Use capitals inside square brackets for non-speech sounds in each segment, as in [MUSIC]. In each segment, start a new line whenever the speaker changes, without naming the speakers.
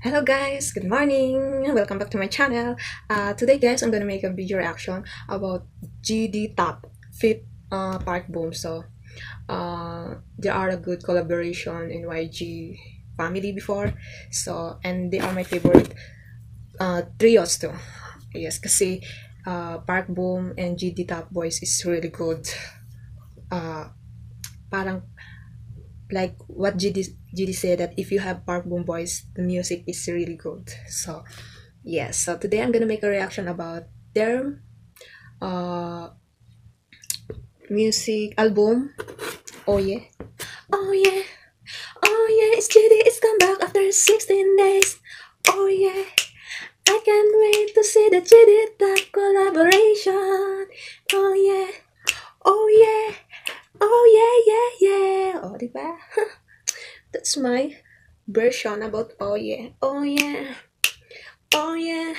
Hello guys, good morning. Welcome back to my channel. Uh, today guys, I'm gonna make a video reaction about GD Top Fit uh, Park Boom. So, uh, they are a good collaboration in YG family before. So, and they are my favorite uh, trios too. Yes, kasi uh, Park Boom and GD Top Boys is really good. Uh, parang like what GD, GD said that if you have Park Boom Boys, the music is really good. So yes, so today I'm gonna make a reaction about their uh music album. Oh yeah. Oh yeah. Oh yeah, it's GD, it's come back after 16 days. Oh yeah. I can't wait to see the GD Top collaboration. Oh yeah. Oh yeah. Oh yeah, yeah, yeah. Oh, diba? [LAUGHS] That's my version about oh yeah. Oh yeah. Oh yeah.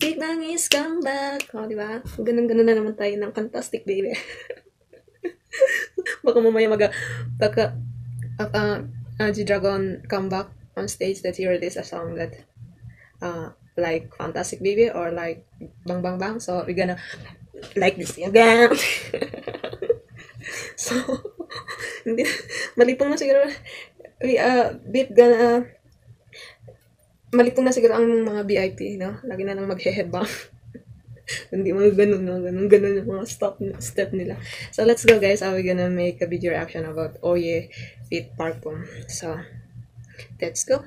Big Bang is come back. Oh, diba? Ganun-ganun na naman tayo ng Fantastic Baby. [LAUGHS] Baka mamaya maga, baka, uh, uh, uh, G-Dragon come back on stage that he release a song that, uh, like Fantastic Baby or like Bang Bang Bang. So, we're gonna like this again. [LAUGHS] [LAUGHS] so, hindi, malipong na siguro, we, uh, bit gonna, malipong na siguro ang mga VIP, no? Lagi na lang mag-headbang. [LAUGHS] hindi mga ganun, mga ganun, ganun yung mga stop, step nila. So, let's go guys. Are we gonna make a video reaction about Oye Fit Parfum. So, let's go.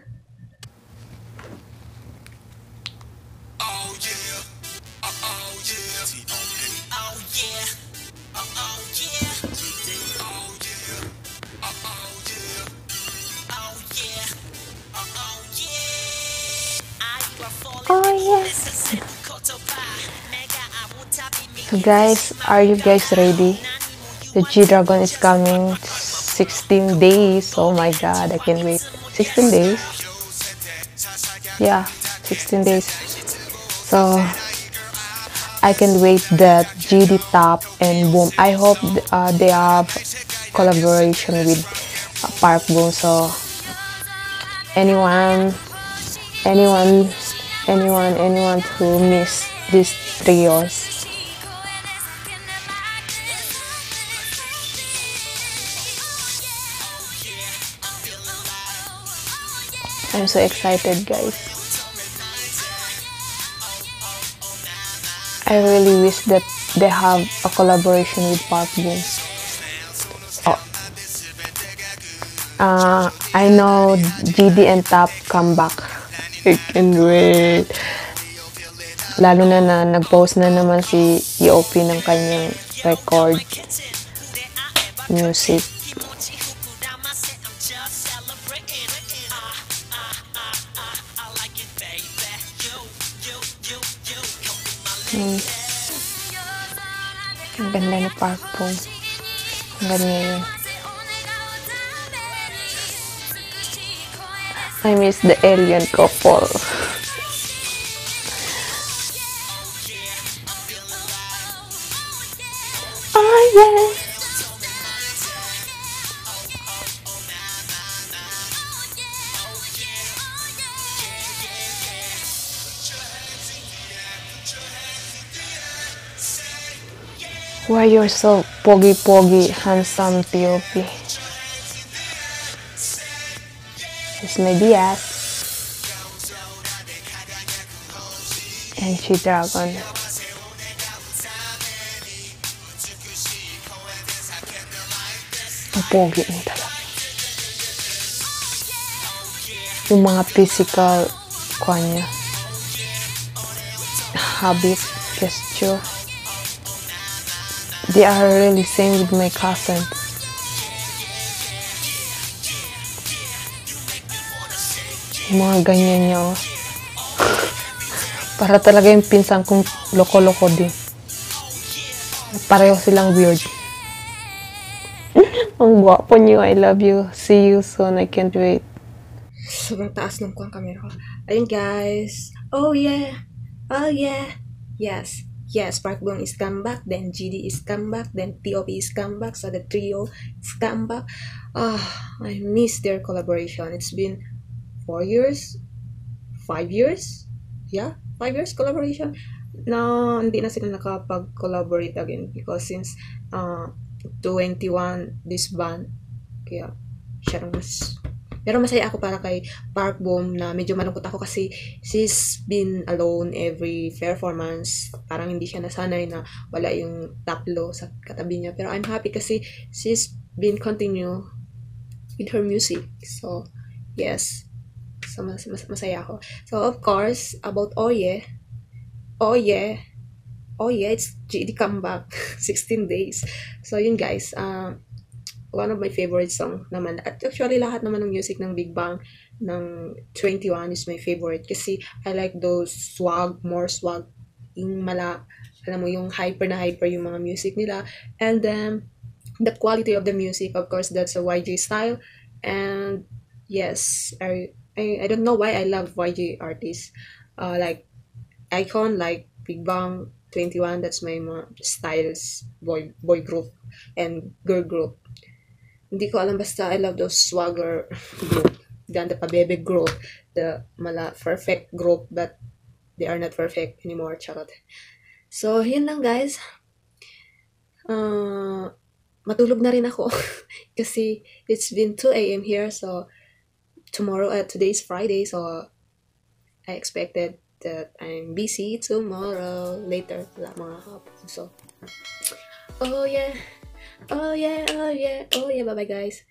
So guys, are you guys ready? The G-Dragon is coming 16 days. Oh my god, I can't wait. 16 days? Yeah, 16 days. So, I can wait that GD Top and Boom. I hope uh, they have collaboration with uh, Park Boom. So, anyone, anyone, anyone, anyone who miss these trios, I'm so excited, guys. I really wish that they have a collaboration with Park Boom. Oh. Uh, I know GD and Top come back. Can wait. Lalo na na nag-post na naman si EOP ng kanyang record music. Hmm. Ang ganda ni Park Boom. Ang ganda yun. I miss the alien couple. oh yeah. Why you're so pogi pogi, handsome P.O.P. My Diaz. And she dragon. Ang pogi. Yung mga physical kwa niya. Habit, gesture. They are really same with my cousin. Yung mga ganyan niya, oh. [LAUGHS] Para talaga yung pinsan kong loko-loko din. Pareho silang weird. [LAUGHS] Ang gwapo niyo. I love you. See you soon. I can't wait.
Sobrang taas ng kuwang camera ko. Ayun guys. Oh yeah. Oh yeah. Yes. Yes, Park Bong is come back, then GD is come back, then TOP is come back, so the trio is come back. Ah, I miss their collaboration. It's been four years five years. Yeah, five years collaboration. Na hindi na sila nakapag-collaborate again because since uh, 21 this band kaya siya mas pero masaya ako para kay Park Boom na medyo malungkot ako kasi she's been alone every performance. Parang hindi siya nasanay na wala yung taplo sa katabi niya. Pero I'm happy kasi she's been continue with her music. So, yes. So, mas, mas, masaya ako. So, of course, about Oye. Oye. Oye, it's GD comeback. [LAUGHS] 16 days. So, yun guys. Uh, one of my favorite song naman. At actually, lahat naman ng music ng Big Bang ng 21 is my favorite kasi I like those swag, more swag, yung mala, alam mo, yung hyper na hyper yung mga music nila. And then, the quality of the music, of course, that's a YG style. And yes, I, I, I don't know why I love YG artists. Uh, like, Icon, like Big Bang, 21, that's my mga styles, boy, boy group, and girl group. Hindi ko alam basta I love those swagger [LAUGHS] group. Than the pabebe group. The mala perfect group but they are not perfect anymore. Charot. So, yun lang guys. Uh, matulog na rin ako. [LAUGHS] Kasi it's been 2 a.m. here. So, tomorrow, uh, today's Friday. So, I expected that I'm busy tomorrow. Later, wala mga hapon. So, oh yeah. Oh yeah, oh yeah, oh yeah. Bye bye, guys.